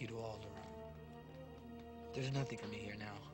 you to Alderaan. There's nothing for me here now.